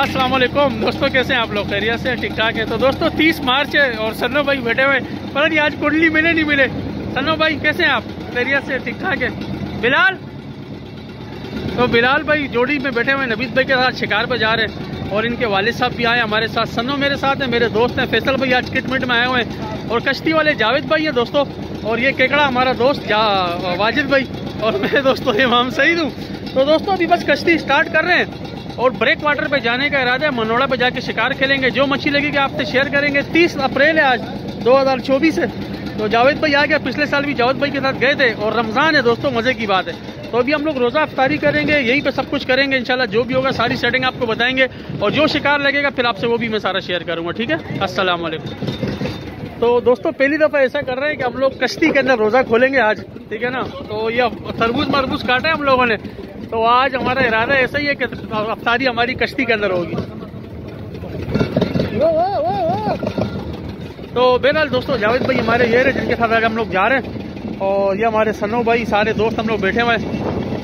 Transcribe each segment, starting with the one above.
वालेकुम दोस्तों, कैसे हैं आप लोग? खैरियत से ठीक ठाक है? तो दोस्तों 30 मार्च है और सन्नो भाई बैठे हुए नहीं, आज कुंडली मिले, नहीं मिले। सन्नो भाई, कैसे हैं आप? खैरियत से ठीक ठाक है? बिलाल? तो बिलाल भाई जोड़ी में बैठे हुए नबीद भाई के साथ शिकार पर जा रहे हैं। और इनके वालिद साहब भी आए, हमारे साथ सन्नो मेरे साथ हैं, मेरे दोस्त हैं, फैसल भाई आज किटमिट में आए हुए हैं। और कश्ती वाले जावेद भाई हैं दोस्तों, और ये केकड़ा हमारा दोस्त, जा, वाजिद भाई, और मैं दोस्तों इमाम सईद हूँ। तो दोस्तों, अभी बस कश्ती स्टार्ट कर रहे हैं, और ब्रेक वाटर पे जाने का इरादा है, मनोड़ा पे जाके शिकार खेलेंगे। जो मच्छी लगेगी आपसे शेयर करेंगे 30 अप्रैल है आज 2024 है। तो जावेद भाई आ गया, पिछले साल भी जावेद भाई के साथ गए थे, और रमज़ान है दोस्तों, मज़े की बात है। तो अभी हम लोग रोज़ा अफ्तारी करेंगे, यहीं पे सब कुछ करेंगे, इंशाल्लाह जो भी होगा सारी सेटिंग आपको बताएँगे। और जो शिकार लगेगा, फिर आपसे वो भी मैं सारा शेयर करूँगा, ठीक है? वालेकुम। तो दोस्तों, पहली दफ़ा ऐसा कर रहे हैं कि हम लोग कश्ती के अंदर रोज़ा खोलेंगे आज, ठीक है ना? तो ये तरबूज मरबूज काटा है हम लोगों ने। तो आज हमारा इरादा ऐसा ही है कि अफ्तारी हमारी कश्ती के अंदर होगी। तो बहरहाल दोस्तों, जावेद भाई हमारे ये रहे, जिनके साथ आज हम लोग जा रहे हैं। और ये हमारे सनो भाई, सारे दोस्त हम लोग बैठे हुए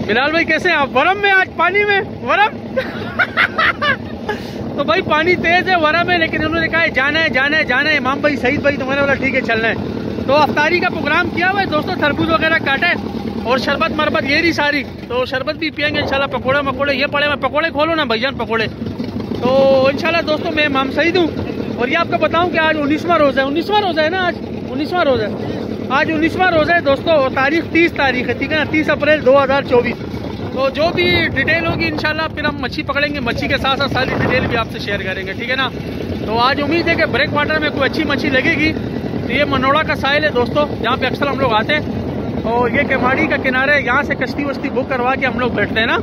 बिलाल भाई, कैसे हैं आप? वरम में आज पानी में? वरम? तो भाई, पानी तेज है, वरम है, लेकिन उन्होंने कहा है, जाना है जाना है जाना है। इमाम भाई, सईद भाई तुम्हारे वाला ठीक है, चलना है। तो अफ्तारी का प्रोग्राम किया हुआ है, दोस्तों, तरबूज वगैरह काटा और शरबत मरबत ये रही सारी। तो शरबत भी पियेंगे, इंशाल्लाह, पकोड़े मकोड़े, ये पड़े मैं पकोड़े खोलो ना भैया पकोड़े। तो इंशाल्लाह, दोस्तों, मैं इमाम सईद हूँ। और ये आपको बताऊँ कि आज उन्नीसवा रोजा है। उन्नीसवा रोजा है ना आज? उन्नीसवा रोजा है। आज उन्नीसवा रोजा है दोस्तों तारीख तीस तारीख है, ठीक है ना? तीस अप्रैल दो हज़ार चौबीस। तो जो भी डिटेल होगी, इंशाल्लाह फिर हम मच्छी पकड़ेंगे, मच्छी के साथ साथ सारी डिटेल भी आपसे शेयर करेंगे, ठीक है ना? तो आज उम्मीद है कि ब्रेक वाटर में कोई अच्छी मच्छी लगेगी। तो ये मनोड़ा का साहिल है दोस्तों, जहाँ पे अक्सर हम लोग आते हैं। और ये केमाड़ी का किनारे यहाँ से कश्ती वश्ती बुक करवा के हम लोग बैठते हैं ना?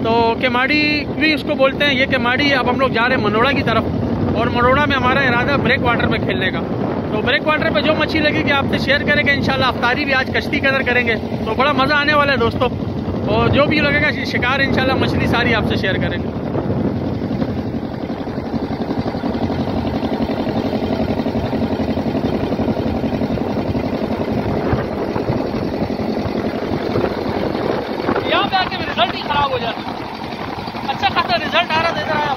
तो केमाड़ी भी उसको बोलते हैं, ये केमाड़ी, अब हम लोग जा रहे हैं मनोड़ा की तरफ़। और मनोड़ा में हमारा इरादा ब्रेक वाटर में खेलने का। तो ब्रेक वाटर पे जो मच्छी लगेगी आपसे शेयर करेंगे, इंशाल्लाह अफ्तारी भी आज कश्ती कदर करेंगे। तो बड़ा मज़ा आने वाला है दोस्तों। और जो भी लगेगा शिकार, इंशाल्लाह मछली सारी आपसे शेयर करेंगे यहाँ पे आके रिज़ल्ट ही खराब हो जाता अच्छा खासा रिज़ल्ट आ रहा था इधर आया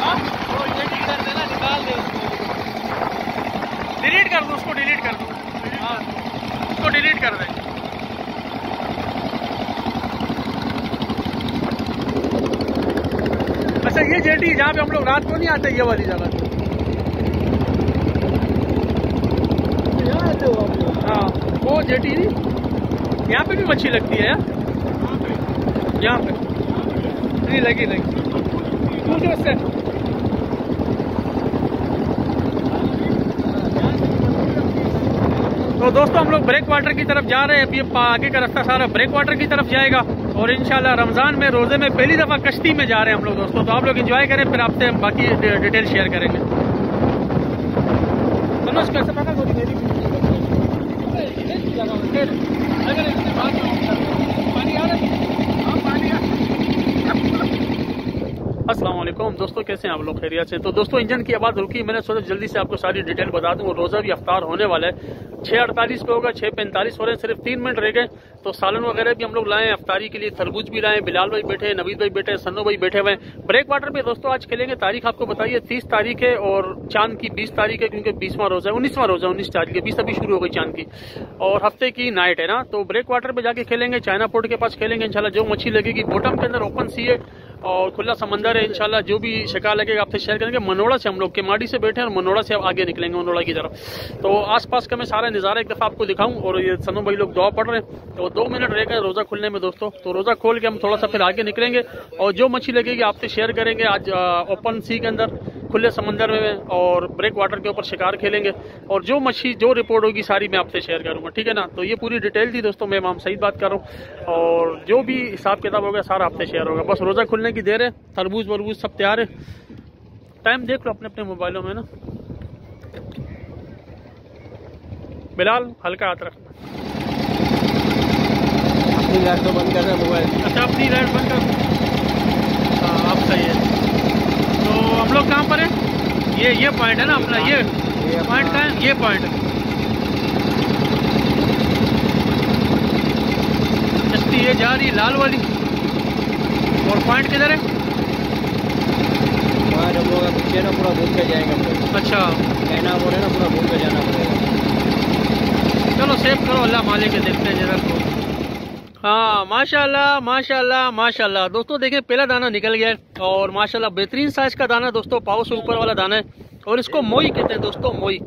हाँ? वो एडिट कर देना निकाल दे डिलीट कर दो उसको डिलीट कर दो। हाँ उसको डिलीट कर दे। अच्छा ये जेटी जहाँ पे हम लोग रात को नहीं आते, ये वाली जगह। हाँ वो जेटी यहाँ पे भी मच्छी लगती है, यार। यहाँ पे। नहीं, लगी लगी। दूसरे उससे तो दोस्तों, हम लोग ब्रेक वाटर की तरफ़ जा रहे हैं। अभी आगे का रास्ता सारा ब्रेक वाटर की तरफ़ जाएगा और इंशाल्लाह रमज़ान में रोज़े में पहली दफ़ा कश्ती में जा रहे हैं हम लोग दोस्तों। तो आप लोग एंजॉय करें, फिर आपसे हम बाकी डिटेल शेयर करेंगे। असलम दोस्तों, कैसे हैं आप लोग? खैरियत से। तो दोस्तों, इंजन की आवाज़ रुकी। मैंने सोचा जल्दी से आपको सारी डिटेल बता दूँ। रोज़ा भी अफ्तार होने वाला है। छः अड़तालीस पे होगा छः पैंतालीस हो रहे हैं, सिर्फ़ तीन मिनट रह गए। तो सालन वगैरह भी हम लोग लाए अफ्तारी के लिए तरबूज भी लाए बिलाल भाई बैठे नवीद भाई बैठे सन्नो भाई बैठे हुए ब्रेक वाटर पे दोस्तों आज खेलेंगे, तारीख आपको बताइए, तीस तारीख है और चाँद की बीस तारीख है, क्योंकि बीसवां रोजा है, उन्नीसवां रोजा उन्नीस तारीख है बीस अभी शुरू हो गई चाँद की। और हफ़्ते की नाइट है ना तो ब्रेक वाटर पे जाके खेलेंगे, चाइना पोर्ट के पास खेलेंगे, इंशाल्लाह जो मच्छी लगेगी, बोटम के अंदर ओपन सी है और खुला समंदर है, इंशाल्लाह जो भी शिकार लगेगा, आपसे शेयर करेंगे। मनोड़ा से हम लोग, केमाड़ी से बैठे और मनोड़ा से आगे निकलेंगे, मनोड़ा की तरफ़। तो आसपास का मैं सारा नज़ारा एक दफ़ा आपको दिखाऊँ और ये सनो भाई लोग दुआ पढ़ रहे हैं। तो दो मिनट रह गए रोज़ा खुलने में दोस्तों। तो रोज़ा खोल के हम थोड़ा सा फिर आगे निकलेंगे और जो मछली लगेगी आपसे शेयर करेंगे आज ओपन सी के अंदर, खुले समंदर में और ब्रेक वाटर के ऊपर शिकार खेलेंगे। और जो मछली, जो रिपोर्ट होगी सारी मैं आपसे शेयर करूँगा, ठीक है ना? तो ये पूरी डिटेल थी दोस्तों, मैं इमाम सईद बात कर रहा हूँ। और जो भी हिसाब किताब होगा सारा आपसे शेयर होगा। बस रोज़ा खुलने की देर है तरबूज वरबूज सब तैयार है। टाइम देख लो अपने अपने मोबाइलों में ना। बिलाल हल्का हाथ रखना। अपनी लाइट तो बंद कर रहे मोबाइल। अच्छा अपनी लाइट बंद कर हाँ अब सही है। तो हम लोग कहाँ पर हैं? ये ये पॉइंट है ना अपना ये पॉइंट कहाँ है? ये पॉइंट कश्ती ये जा रही है लाल वाली। और पॉइंट किधर है? वहाँ लोग पीछे ना पूरा घूम के जाएँगे। हम लोग अच्छा। कहना बोले ना पूरा घूम के जाना पड़ेगा। चलो सेव करो, अल्लाह मालिक देखते हैं, जरा को हाँ माशाल्लाह माशाल्लाह माशाल्लाह। दोस्तों, देखिए, पहला दाना निकल गया है और माशाल्लाह बेहतरीन साइज़ का दाना दोस्तों पाओ से ऊपर वाला दाना है। और इसको मोई कहते हैं, दोस्तों, मोई।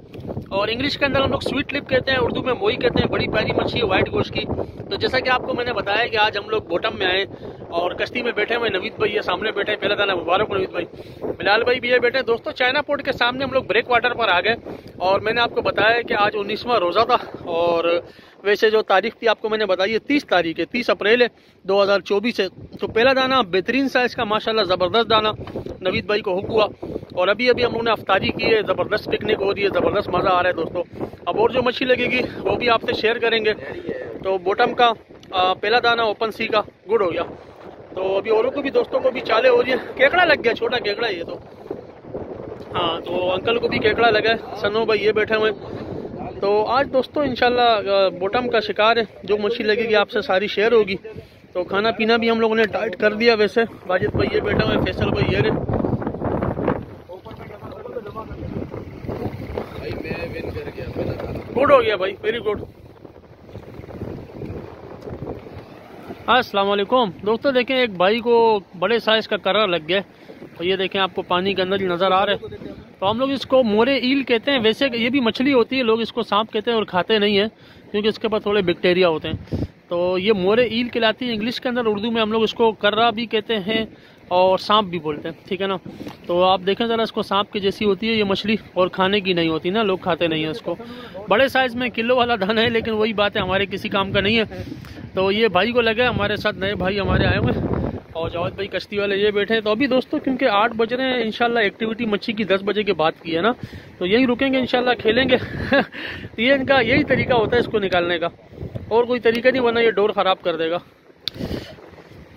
और इंग्लिश के अंदर हम लोग स्वीट लिप कहते हैं, उर्दू में मोई कहते हैं, बड़ी प्यारी मछली है वाइट गोश्त की। तो जैसा कि आपको मैंने बताया कि आज हम लोग बोटम में आए और कश्ती में बैठे हुए नवीद भाई है सामने बैठे हैं, पहला दाना मुबारक, नवीद भाई। बिलाल भाई भी है बैठे दोस्तों, चाइना पोर्ट के सामने हम लोग ब्रेक वाटर पर आ गए और मैंने आपको बताया कि आज उन्नीसवां रोज़ा था और वैसे जो तारीख थी आपको मैंने बताई है, तीस तारीख है, तीस अप्रैल है 2024 है। तो पहला दाना बेहतरीन साइज़ का माशाल्लाह ज़बरदस्त दाना नवीद भाई को हुक हुआ और अभी अभी हम लोगों ने अफ्तारी की है, ज़बरदस्त पिकनिक हो रही है, ज़बरदस्त मज़ा आ रहा है दोस्तों। अब और जो मछली लगेगी, वो भी आपसे शेयर करेंगे। तो बोटम का पहला दाना ओपन सी का, गुड हो गया। तो अभी औरों को भी, दोस्तों को भी चाले हो रही है। केकड़ा लग गया, छोटा केकड़ा ये तो। हाँ तो अंकल को भी केकड़ा लगा है सनो भाई ये बैठे हुए तो आज दोस्तों, इंशाल्लाह बोटम का शिकार है, जो मछली लगेगी, आपसे सारी शेयर होगी। तो खाना पीना भी हम लोगों ने टाइट कर दिया वैसे। वाजिद भाई ये बैठा हुए फैसल भाई ये गुड हो गया भाई वेरी गुड अस्सलाम वालेकुम दोस्तों देखें, एक भाई को बड़े साइज़ का करर लग गया। तो ये देखें, आपको पानी के अंदर ही नज़र आ रहा है। तो हम लोग इसको मोरे ईल कहते हैं। वैसे ये भी मछली होती है, लोग इसको सांप कहते हैं और खाते नहीं है, क्योंकि इसके पास थोड़े बैक्टीरिया होते हैं। तो ये मोरे ईल कहलाती है। इंग्लिश के अंदर उर्दू में हम लोग इसको कर्रा भी कहते हैं और सांप भी बोलते हैं। ठीक है ना? तो आप देखें ज़रा इसको सांप की जैसी होती है ये मछली और खाने की नहीं होती ना, लोग खाते नहीं है इसको। बड़े साइज़ में किलो वाला धन है, लेकिन वही बात है, हमारे किसी काम का नहीं है। तो ये भाई को लगा हमारे साथ नए भाई हमारे आए हुए और जावद भाई कश्ती वाले ये बैठे हैं। तो अभी दोस्तों, क्योंकि आठ बज रहे हैं, इंशाल्लाह एक्टिविटी मच्छी की दस बजे के बाद की है ना तो यहीं रुकेंगे, इंशाल्लाह खेलेंगे। ये इनका यही तरीका होता है इसको निकालने का। और कोई तरीका नहीं वरना ये डोर ख़राब कर देगा।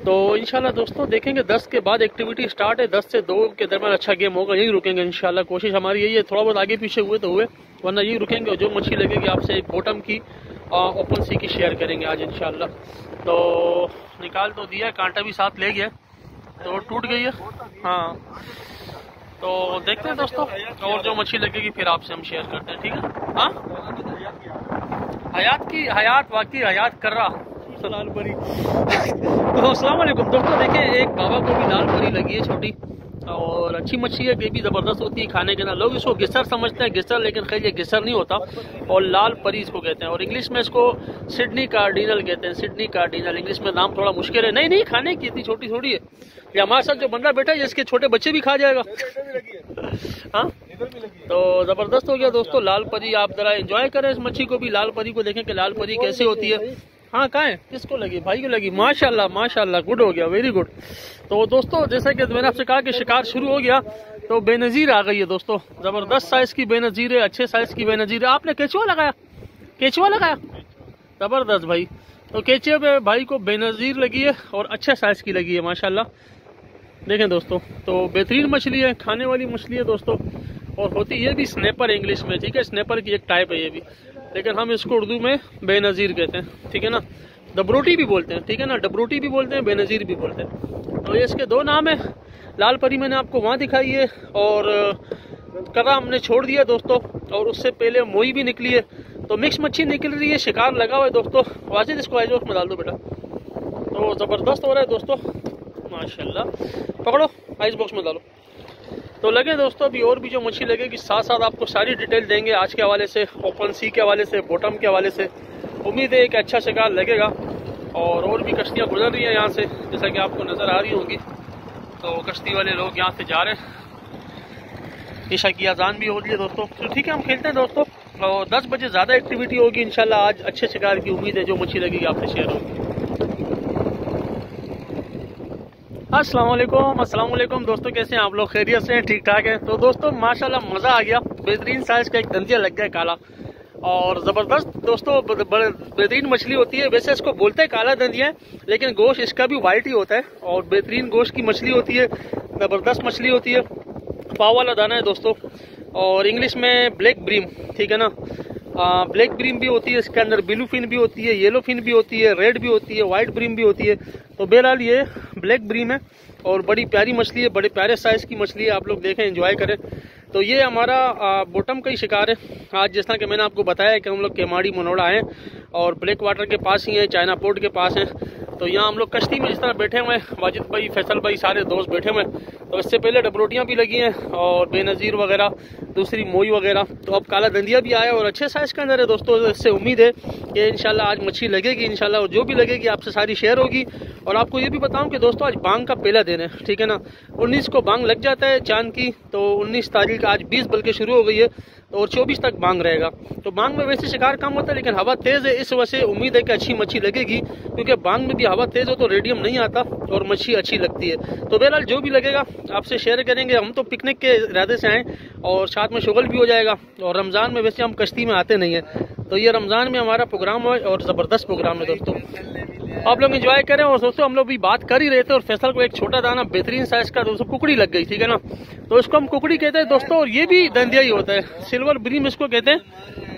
तो इनशाला दोस्तों, देखेंगे दस के बाद एक्टिविटी स्टार्ट है। दस से दो के दरमियान अच्छा गेम होगा, यही रुकेंगे इंशाल्लाह। कोशिश हमारी यही है, थोड़ा बहुत आगे पीछे हुए तो हुए, वरना यही रुकेंगे जो मच्छी लगेगी आपसे बॉटम की। ओपन सी की शेयर करेंगे आज इंशाल्लाह। तो निकाल तो दिया कांटा भी साथ ले गया तो टूट गई है। हाँ। तो देखते हैं दोस्तों और जो मछली लगेगी फिर आपसे हम शेयर करते हैं ठीक है? हाँ? हयात की हयात वाकई हयात कर रहा। लाल परी। तो अस्सलाम वालेकुम। दोस्तों देखें एक बाबा को भी लाल परी लगी है छोटी। और अच्छी मछली है भी ज़बरदस्त होती है खाने के ना। लोग इसको गिसर समझते हैं गिसर लेकिन खैर ये गिसर नहीं होता। और लाल परी इसको कहते हैं। और इंग्लिश में इसको सिडनी कार्डिनल कहते हैं, सिडनी कार्डिनल। इंग्लिश में नाम थोड़ा मुश्किल है। नहीं नहीं, खाने की इतनी छोटी थोड़ी है। ये हमारे साथ जो बंदा बैठा है, इसके छोटे बच्चे भी खा जाएगा। हाँ? तो ज़बरदस्त हो गया दोस्तों, लाल परी। आप ज़रा इंजॉय करें इस मच्छी को भी। लाल परी को देखें कि लाल परी कैसे होती है। हाँ कहा है? किसको लगी? भाई को लगी। माशाल्लाह माशाल्लाह गुड हो गया वेरी गुड तो दोस्तों, जैसा कि मैंने आपसे कहा कि शिकार शुरू हो गया तो बेनजीर आ गई है दोस्तों। ज़बरदस्त साइज़ की बेनजीर है, अच्छे साइज़ की बेनजीर है। आपने केचुआ लगाया? केचुआ लगाया? ज़बरदस्त भाई। तो केचुए पे भाई को बेनजीर लगी है और अच्छे साइज़ की लगी है, माशाल्लाह। देखें दोस्तों तो बेहतरीन मछली है, खाने वाली मछली है दोस्तों। और होती ये भी स्नेपर इंग्लिश में, ठीक है? स्नेपर की एक टाइप है ये भी। लेकिन हम इसको उर्दू में बेनज़ीर कहते हैं, ठीक है ना? डबरोटी भी बोलते हैं, ठीक है ना? डबरोटी भी बोलते हैं, बेनज़ीर भी बोलते हैं। तो ये इसके दो नाम हैं। लाल परी मैंने आपको वहाँ दिखाई है और करा हमने छोड़ दिया दोस्तों, और उससे पहले मोई भी निकली है। तो मिक्स मच्छी निकल रही है, शिकार लगा हुआ है दोस्तों। वाजिद, इसको आइजोक में डाल दो बेटा। तो ज़बरदस्त हो रहा है दोस्तों। माशाल्लाह। पकड़ो, आइस बॉक्स में डालो। तो लगे दोस्तों, अभी और भी जो मछली लगेगी साथ साथ आपको सारी डिटेल देंगे आज के हवाले से, ओपन सी के हवाले से, बॉटम के हवाले से। उम्मीद है एक अच्छा शिकार लगेगा और और भी कश्तियाँ गुजर रही हैं यहाँ से, जैसा कि आपको नज़र आ रही होंगी। तो कश्ती वाले लोग यहाँ से जा रहे हैं। ईशा की आजान भी हो रही है दोस्तों। तो ठीक है, हम खेलते हैं दोस्तों। और दस बजे ज़्यादा एक्टिविटी होगी, इंशाल्लाह आज अच्छे शिकार की उम्मीद है जो मछली लगेगी आपसे शेयर होगी। अस्सलाम वालेकुम दोस्तों, कैसे हैं आप लोग? खैरियत से हैं? ठीक ठाक हैं? तो दोस्तों, माशाल्लाह, मज़ा आ गया। बेहतरीन साइज़ का एक दंजिया लग गया काला। और ज़बरदस्त, दोस्तों बेहतरीन मछली होती है। वैसे इसको बोलते हैं काला दंदिया लेकिन गोश्त इसका भी वाइट ही होता है। और बेहतरीन गोश्त की मछली होती है, ज़बरदस्त मछली होती है। पाव वाला दाना है, दोस्तों। और इंग्लिश में ब्लैक ब्रीम ठीक है ना? ब्लैक ब्रीम भी होती है, इसके अंदर ब्लू फिन भी होती है येलो फिन भी होती है रेड भी होती है व्हाइट ब्रीम भी होती है। तो बहरहाल ये ब्लैक ब्रीम है और बड़ी प्यारी मछली है, बड़े प्यारे साइज़ की मछली है, आप लोग देखें एंजॉय करें। तो ये हमारा बॉटम का ही शिकार है। आज जिस तरह कि मैंने आपको बताया कि हम लोग केमाड़ी, मनोड़ा हैं और ब्लैक वाटर के पास ही हैं, चाइना पोर्ट के पास हैं। तो यहाँ हम लोग कश्ती में जिस तरह बैठे हुए हैं, वाजिद भाई, फैसल भाई, सारे दोस्त बैठे हुए हैं। तो इससे पहले डबरोटियाँ भी लगी हैं और बेनज़ीर वगैरह, दूसरी मोई वगैरह। तो अब काला दंदिया भी आया और अच्छे साइज़ के अंदर है दोस्तों इससे उम्मीद है कि इन आज मच्छी लगेगी इन और जो भी लगेगी आपसे सारी शेयर होगी। और आपको ये भी बताऊँ कि दोस्तों, आज बांग का पहला दिन है, ठीक है ना? 19 को बांग लग जाता है चाँद की तो 19 तारीख आज 20 बल्कि शुरू हो गई है और 24 तक बांग रहेगा। तो बांग में वैसे शिकार कम होता है, लेकिन हवा तेज़ है, इस वजह से उम्मीद है कि अच्छी मच्छी लगेगी, क्योंकि बांग में भी हवा तेज़ हो तो रेडियम नहीं आता और मच्छी अच्छी लगती है। तो बहरहाल जो भी लगेगा, आपसे शेयर करेंगे। हम तो पिकनिक के इरादे से आए और साथ में शुगल भी हो जाएगा और रमज़ान में वैसे हम कश्ती में आते नहीं है। तो ये रमज़ान में हमारा प्रोग्राम है और ज़बरदस्त प्रोग्राम है दोस्तों। आप लोग एंजॉय करें और दोस्तों, हम लोग भी बात कर ही रहे थे और फैसल को एक छोटा दाना, बेहतरीन साइज़ का दोस्तों, कुकड़ी लग गई ठीक है ना? तो इसको हम कुकड़ी कहते हैं दोस्तों, और ये भी दंधिया ही होता है। सिल्वर ब्रीम इसको कहते हैं।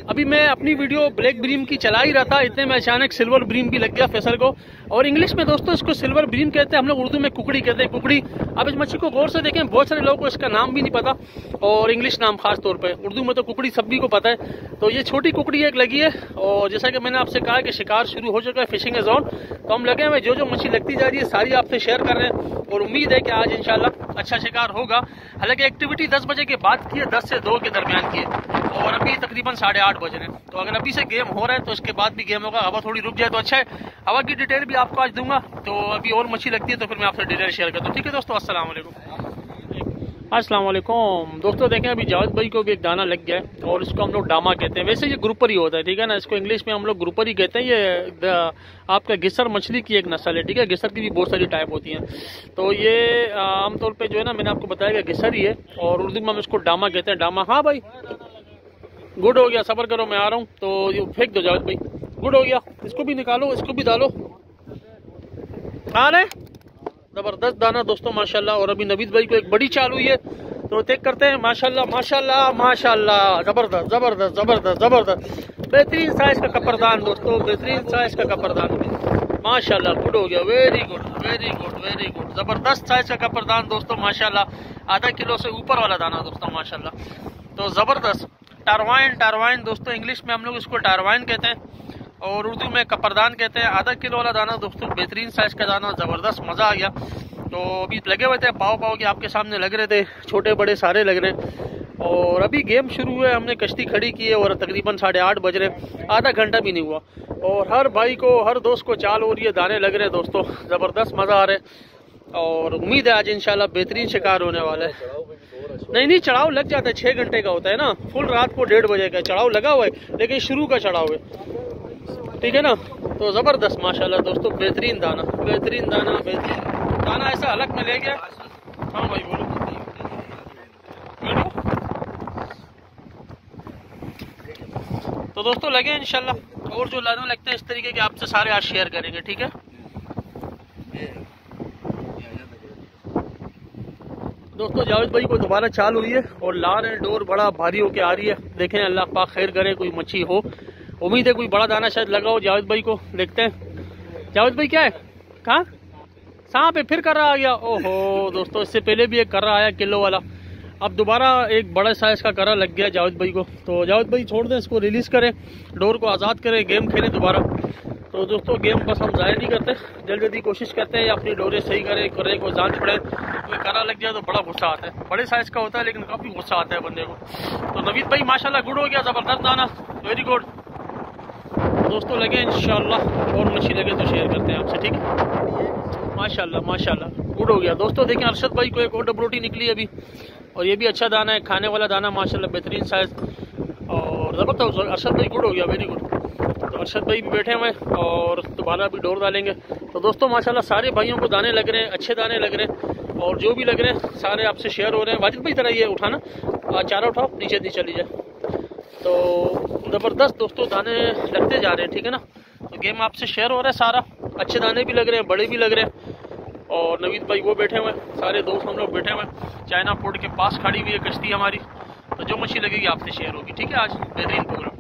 अभी मैं अपनी वीडियो ब्लैक ब्रीम की चला ही रहा था, इतने में अचानक सिल्वर ब्रीम भी लग गया फैसल को। और इंग्लिश में दोस्तों, इसको सिल्वर ब्रीम कहते हैं, हम लोग उर्दू में कुकड़ी कहते हैं, कुकड़ी। अब इस मच्छी को गौर से देखें, बहुत सारे लोगों को इसका नाम भी नहीं पता, और इंग्लिश नाम खास तौर पर उर्दू में तो कुकड़ी सभी को पता है। तो ये छोटी कुकड़ी एक लगी है, और जैसा कि मैंने आपसे कहा कि शिकार शुरू हो चुका है फिशिंग जोन तो हम लगे हुए जो जो मछली लगती जा रही है, सारी आपसे शेयर कर रहे हैं, और उम्मीद है कि आज इंशाल्लाह अच्छा शिकार होगा। हालाँकि एक्टिविटी दस बजे के बाद की है, दस से दो के दरमियान की है। और अभी तकरीबन साढ़े आठ बज रहे हैं। तो अगर अभी से गेम हो रहा है तो इसके बाद भी गेम होगा। हवा थोड़ी रुक जाए तो अच्छा है। हवा की डिटेल भी आपको आज दूँगा। तो अभी और मछली लगती है तो फिर मैं आपसे डिटेल शेयर करता हूँ। ठीक है दोस्तों असलम असलम दोस्तों, देखें, अभी जावेद भाई को भी एक दाना लग गया है, और इसको हम लोग डामा कहते हैं। वैसे ये ग्रुपर ही होता है, ठीक है ना? इसको इंग्लिश में हम लोग ग्रुपर ही कहते हैं। ये आपका गिसर मछली की एक नस्ल है, ठीक है? गिसर की भी बहुत सारी टाइप होती हैं। तो ये आमतौर पे जो है ना, मैंने आपको बताया कि गिसर ही है, और उर्दू में हम इसको डामा कहते हैं। डामा हाँ भाई? गुड हो गया, सबर करो, मैं आ रहा हूँ। तो ये फेंक दो जावेद भाई। गुड हो गया। इसको भी निकालो, इसको भी डालो। आ रहे ज़बरदस्त दाना दोस्तों, माशाल्लाह। और अभी नबीद भाई को एक बड़ी चाल हुई है। तो चेक करते हैं। माशाल्लाह माशाल्लाह माशाल्लाह। ज़बरदस्त ज़बरदस्त ज़बरदस्त ज़बरदस्त। बेहतरीन साइज़ का कपरदान दोस्तों, बेहतरीन साइज़ का कपरदान। माशाल्लाह गुड हो गया। Very good very good very good ज़बरदस्त साइज़ का कपरदान दोस्तों, माशाल्लाह। आधा किलो से ऊपर वाला दाना दोस्तों, माशाल्लाह। तो ज़बरदस्त। टारवाइन टारवाइन, दोस्तों, इंग्लिश में हम लोग इसको टारवाइन कहते हैं और उर्दू में कपरदान कहते हैं। आधा किलो वाला दाना दोस्तों, बेहतरीन साइज़ का दाना, ज़बरदस्त, मज़ा आ गया। तो अभी लगे हुए थे पाव पाव के, आपके सामने लग रहे थे छोटे बड़े सारे लग रहे। और अभी गेम शुरू हुआ है, हमने कश्ती खड़ी की है और तकरीबन साढ़े आठ बज रहे आधा घंटा भी नहीं हुआ। और हर भाई को, हर दोस्त को चाल हो रही है, दाने लग रहे हैं दोस्तों, ज़बरदस्त मज़ा आ रहे और उम्मीद है आज इंशाल्लाह बेहतरीन शिकार होने वाला है। नहीं नहीं, चढ़ाव लग जाता है छः घंटे का होता है ना। फुल रात को डेढ़ बजे का चढ़ाव लगा हुआ है, लेकिन शुरू का चढ़ाव है। ठीक है ना? तो ज़बरदस्त, माशाल्लाह, दोस्तों, बेहतरीन दाना बेहतरीन दाना बेहतरीन। दाना ऐसा अलग में ले गया। हाँ भाई, बोलो। तो दोस्तों, लगे इंशाल्लाह। और जो लाने लगते हैं, इस तरीके के आपसे सारे आज शेयर करेंगे, ठीक है? दोस्तों, जावेद भाई को दोबारा चाल हुई है और ला रहे डोर बड़ा भारी होके आ रही है। देखें, अल्लाह पाक खैर करे, कोई मच्छी हो। उम्मीद है कोई बड़ा दाना शायद लगा हो, जावेद भाई को। देखते हैं। जावेद भाई, क्या है? कहाँ? सांप है, फिर कर रहा आ गया। ओहो, दोस्तों, इससे पहले भी एक कर रहा आया, किलो वाला। अब दोबारा एक बड़ा साइज़ का करा लग गया जावेद भाई को। तो जावेद भाई, छोड़ दें इसको रिलीज़ करें। डोर को आज़ाद करें गेम खेलें दोबारा। तो दोस्तों गेम बस हम ज़ाहिर नहीं करते। जल्दी जल्दी कोशिश करते हैं, अपनी डोरे सही करें करे को जान पड़े। कोई करा लग जाए तो बड़ा गुस्सा आता है। बड़े साइज़ का होता है, लेकिन काफ़ी गुस्सा आता है बंदे को। तो नवीद भाई, माशाल्लाह गुड हो गया, ज़बरदस्त दाना वेरी गुड दोस्तों लगे इंशाल्लाह, और मछली लगे तो शेयर करते हैं आपसे, ठीक है? माशाल्लाह माशाल्लाह। गुड हो गया। दोस्तों देखें, अरशद भाई को एक और डबरोटी निकली अभी। और ये भी अच्छा दाना है, खाने वाला दाना, माशाल्लाह, बेहतरीन साइज़ और ज़बरदस्त अरशद भाई गुड हो गया वेरी गुड तो अरशद भाई भी बैठे हुए हैं, और दोबारा भी डोर डालेंगे। तो दोस्तों, माशाल्लाह, सारे भाइयों को दाने लग रहे हैं, अच्छे दाने लग रहे हैं। और जो भी लग रहे हैं, सारे आपसे शेयर हो रहे हैं। वाजिद भाई तरह ये उठाना। चारा उठाओ, नीचे नीचे लीजिए तो ज़बरदस्त दोस्तों दाने लगते जा रहे हैं, ठीक है ना? तो गेम आपसे शेयर हो रहा है सारा। अच्छे दाने भी लग रहे हैं, बड़े भी लग रहे हैं। और नवीद भाई वो बैठे हुए हैं, सारे दोस्त हम लोग बैठे हुए हैं। चाइना पोर्ट के पास खड़ी हुई है कश्ती हमारी। तो जो मछली लगेगी आपसे शेयर होगी, ठीक है आज? बेहतरीन प्रोग्राम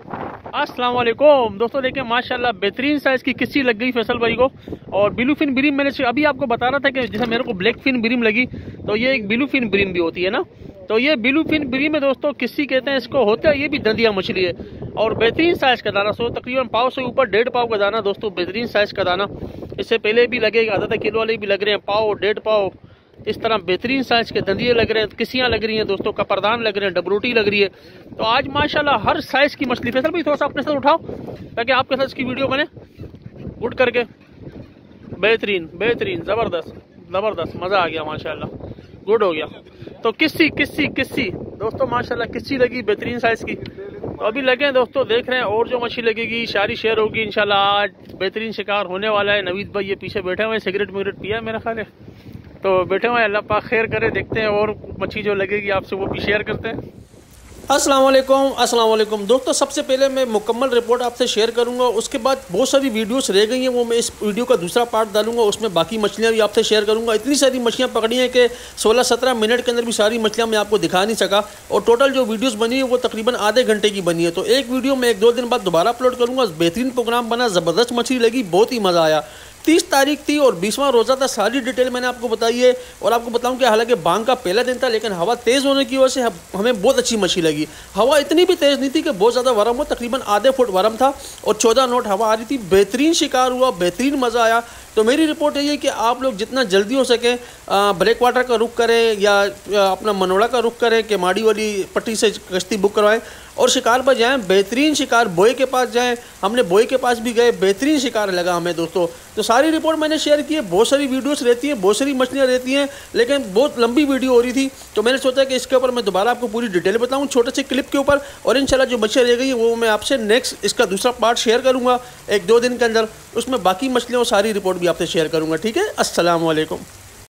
अस्सलाम वालेकुम दोस्तों देखिए माशाल्लाह बेहतरीन साइज़ की किस्सी लग गई फैसल भाई को। और ब्लू फिन ब्रीम मैंने अभी आपको बता रहा था कि जैसे मेरे को ब्लैक फिन ब्रीम लगी तो ये एक ब्लू फिन ब्रीम भी होती है ना? तो ये ब्लू फिन ब्रीम है दोस्तों, किस्सी कहते हैं, इसको होता है ये भी दंदिया मछली है। और बेहतरीन साइज़ का दाना, सो तकरीबन पाव से ऊपर डेढ़ पाव का दाना दोस्तों, बेहतरीन साइज़ का दाना। इससे पहले भी लगेगा आधा आधा किलो वाले भी लग रहे हैं, पाव, डेढ़ पाव। इस तरह बेहतरीन साइज़ के दंदिए लग रहे हैं किसियाँ लग रही हैं दोस्तों कपरदान लग रहे हैं, डबरूटी लग रही है। तो आज माशाल्लाह हर साइज़ की मछली। फैसल भाई, थोड़ा सा अपने साथ उठाओ, ताकि आपके साथ इसकी वीडियो बने। गुड करके। बेहतरीन बेहतरीन, ज़बरदस्त ज़बरदस्त, मज़ा आ गया, माशाल्लाह। गुड हो गया। तो किस्सी किस्सी किस्सी। दोस्तों, माशाल्लाह किस्सी लगी, बेहतरीन साइज़ की। तो अभी लगे दोस्तों, देख रहे हैं, और जो मछली लगेगी, शारी शेयर होगी, इंशाल्लाह। आज बेहतरीन शिकार होने वाला है। नवीद भाई ये पीछे बैठे हुए सिगरेट विगरेट पिया मेरा ख्याल है तो बैठे हुए अल्लाह पाक खैर करे, देखते हैं और मच्छी जो लगेगी आपसे वो भी शेयर करते हैं। अस्सलाम वालेकुम अस्सलाम वालेकुम दोस्तों, सबसे पहले मैं मुकम्मल रिपोर्ट आपसे शेयर करूँगा, उसके बाद बहुत सारी वीडियोस रह गई हैं, वो मैं इस वीडियो का दूसरा पार्ट डालूँगा, उसमें बाकी मछलियाँ भी आपसे शेयर करूँगा। इतनी सारी मछलियाँ पकड़ी हैं कि 16-17 मिनट के अंदर भी सारी मछलियाँ मैं आपको दिखा नहीं सका, और टोटल जो वीडियोस बनी है, वो तकरीबन आधे घंटे की बनी है। तो एक वीडियो मैं एक दो दिन बाद दोबारा अपलोड करूँगा, बेहतरीन प्रोग्राम बना, ज़बरदस्त मछली लगी, बहुत ही मज़ा आया। तीस तारीख थी और बीसवां रोज़ा था। सारी डिटेल मैंने आपको बताई है और आपको बताऊँ कि हालाँकि बांग का पहला दिन था, लेकिन हवा तेज़ होने की वजह से हमें बहुत अच्छी मछली लगी। हवा इतनी भी तेज़ नहीं थी कि बहुत ज़्यादा वरम हो, तकरीबन आधे फुट वरम था और चौदह नोट हवा आ रही थी। बेहतरीन शिकार हुआ, बेहतरीन मज़ा आया। तो मेरी रिपोर्ट यही है कि आप लोग जितना जल्दी हो सके ब्रेक वाटर का रुख करें या अपना मनोड़ा का रुख करें कि माड़ी वाली पट्टी से कश्ती बुक करवाएँ। और शिकार पर जाएँ, बेहतरीन शिकार बोए के पास जाएँ। हमने बोए के पास भी गए, बेहतरीन शिकार लगा हमें दोस्तों। तो सारी रिपोर्ट मैंने शेयर की है, बहुत सारी वीडियोस रहती हैं, बहुत सारी मछलियाँ रहती हैं, लेकिन बहुत लंबी वीडियो हो रही थी तो मैंने सोचा कि इसके ऊपर मैं दोबारा आपको पूरी डिटेल बताऊँ, छोटे से क्लिप के ऊपर, और इंशाल्लाह जो मछलियाँ रह गई वो मैं आपसे नेक्स्ट इसका दूसरा पार्ट शेयर करूँगा, एक दो दिन के अंदर, उसमें बाकी मछलियों सारी रिपोर्ट भी आपसे शेयर करूँगा, ठीक है? असलम